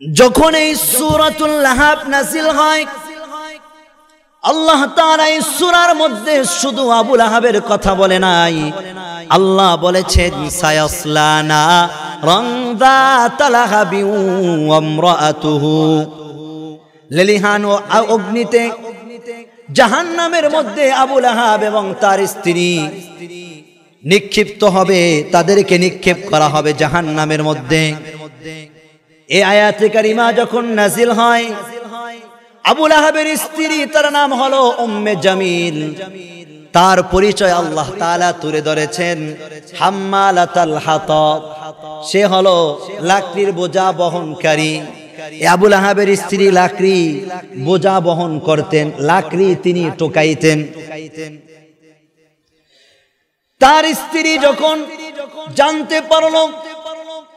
যখন এই সুরাতুল লাহাব নাজিল হয়, আল্লাহ তাআলা এই সূরার মধ্যে শুধু আবুল আহাবের কথা বলে নাই। আল্লাহ ও অগ্নিতে জাহান্নামের মধ্যে আবুল আহাব এবং তার স্ত্রী নিক্ষিপ্ত হবে, তাদেরকে নিক্ষেপ করা হবে জাহান জাহান্নামের মধ্যে। এ আয়াতে কারিমা যখন নাজিল হয়, আবুল আহাবের স্ত্রী, তার নাম হলো উম্মে জামিল। তার পরিচয় আল্লাহ তালা তুলে ধরেছেন হাম্মালাতাল হাতাব। সে হলো লাকড়ির বোঝা বহনকারী। আবুল আহাবের স্ত্রী লাকড়ি বোঝা বহন করতেন, লাকড়ি তিনি টোকাইতেন। তার স্ত্রী যখন জানতে পারল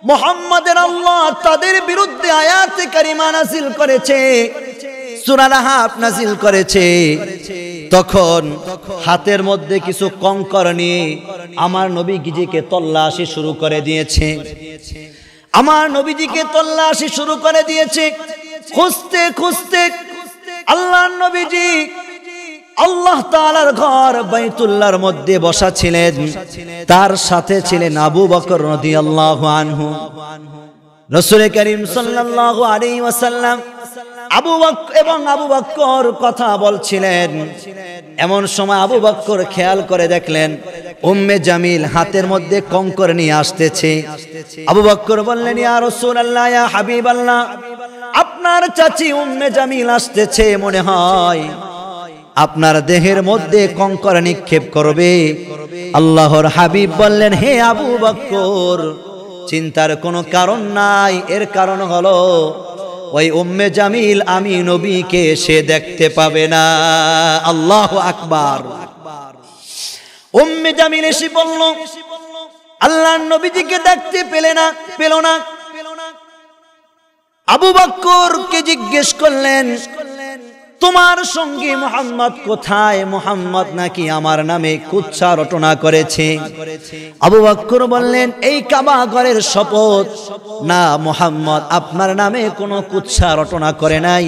মোহাম্মদের আল্লাহ তাদের বিরুদ্ধে আয়াতে কারিমা নাজিল করেছে সুরালাহাব নাজিল করেছে। তখন হাতের মধ্যে কিছু কঙ্কর নিয়ে আমার নবীজিকে তল্লাশি শুরু করে দিয়েছে। আমার নবীজিকে তল্লাশি শুরু করে দিয়েছে। খুঁজতে খুঁজতে আল্লাহ নবীজি আল্লাহ তাআলার ঘর বাইতুল্লাহর মধ্যে বসা ছিলেন। তার সাথে ছিলেন আবু বকর রাদিয়াল্লাহু আনহু। রাসূল করিম সাল্লাল্লাহু আলাইহি ওয়াসাল্লাম আবু এবং আবু বকর কথা বলছিলেন। এমন সময় আবু বকর খেয়াল করে দেখলেন, উম্মে জামিল হাতের মধ্যে কঙ্কর নিয়ে আসতেছে। আবু বকর বললেন, ইয়া রাসূলুল্লাহ, ইয়া হাবিবাল্লাহ, আপনার চাচি উম্মে জামিল আসতেছে মনে হয়। আপনার দেহের মধ্যে কঙ্কর নিক্ষেপ করবে। আল্লাহর হাবিব বললেন, হে আবু বকর চিন্তার কোনো কারণ নাই। এর কারণ হলো, ওই উম্মে জামিল আমি নবীকে সে দেখতে পাবে না। আল্লাহ আকবার। উম্মে জামিল এসে বলল আল্লাহ নবীজিকে দেখতে পেলে না, পেল না। আবু বক্করকে জিজ্ঞেস করলেন তোমার সঙ্গে মোহাম্মদ কোথায়? মোহাম্মদ নাকি আমার নামে কুচ্ছা রটনা করেছে। আবু বক্কর বললেন, এই কাবা ঘরের শপথ? না মোহাম্মদ, আপনার নামে কোনো কুচ্ছা রটনা করে নাই।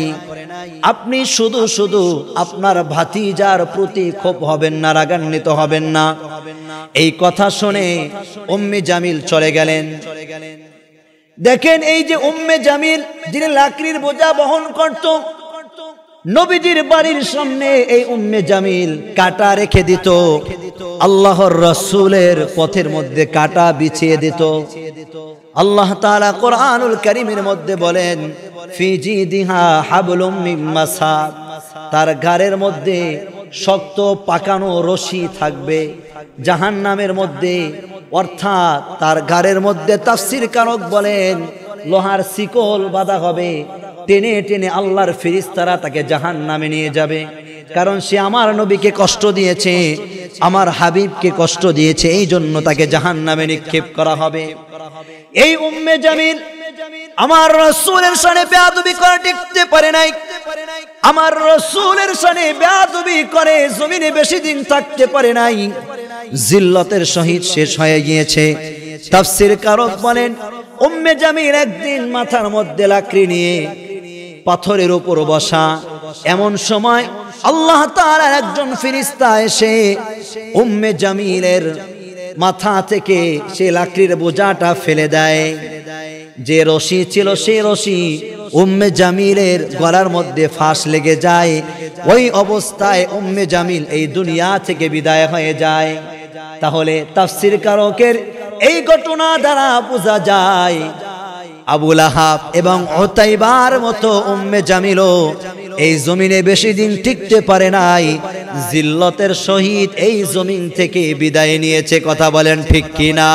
আপনি শুধু শুধু আপনার ভাতিজার প্রতি ক্ষোভ হবেন না, রাগান্বিত হবেন না। এই কথা শুনে উম্মি জামিল চলে গেলেন। দেখেন এই যে উম্মে জামিল, যিনি লাকড়ির বোঝা বহন করত নবীজির বাড়ির সামনে এই উম্মে জামিল কাটা রেখে দিত। আল্লাহর রসুলের পথের মধ্যে কাটা বিছিয়ে দিত। আল্লাহ তাআলা কোরআনুল কারীমের মধ্যে বলেন ফিজি দিহা হাবলুম তার ঘাড়ের মধ্যে শক্ত পাকানো রশি থাকবে। জাহান্নামের মধ্যে, অর্থাৎ তার ঘাড়ের মধ্যে তাফসির কারক বলেন, লোহার শিকল বাঁধা হবে টেনে টেনে আল্লাহর ফিরিস্তারা তাকে জাহান নামে নিয়ে যাবে। কারণ সে আমার নবীকে কষ্ট দিয়েছে, আমার হাবিবকে কষ্ট দিয়েছে এই জন্য তাকে জাহান নামে নিক্ষেপ করা হবে। এই উম্মে জামিল আমার রসুলের সানে বেয়াদবি করে টিকতে পারে নাই। আমার রসুলের সানে বেয়াদবি করে জমিনে বেশি দিন থাকতে পারে নাই। জিল্লতের সহিত শেষ হয়ে গিয়েছে। তাফসির কারক বলেন, উম্মে জামিল একদিন মাথার মধ্যে লাকড়ি নিয়ে পাথরের ওপর বসা। এমন সময় আল্লাহ তার একজন ফিরিস্তা এসে উম্মে জামিলের মাথা থেকে সে লাকড়ির বোঝাটা ফেলে দেয়। যে রশি ছিল সে রশি উম্মে জামিলের গলার মধ্যে ফাঁস লেগে যায়। ওই অবস্থায় উম্মে জামিল এই দুনিয়া থেকে বিদায় হয়ে যায়। তাহলে তাফসির কারকের এই ঘটনা দ্বারা বোঝা যায় আবুল আহাব এবং অতাইবার মতো উম্মে জামিলো এই জমিনে বেশি দিন টিকতে পারে নাই। জিল্লতের সহিত এই জমিন থেকে বিদায় নিয়েছে, কথা বলেন ঠিক কিনা?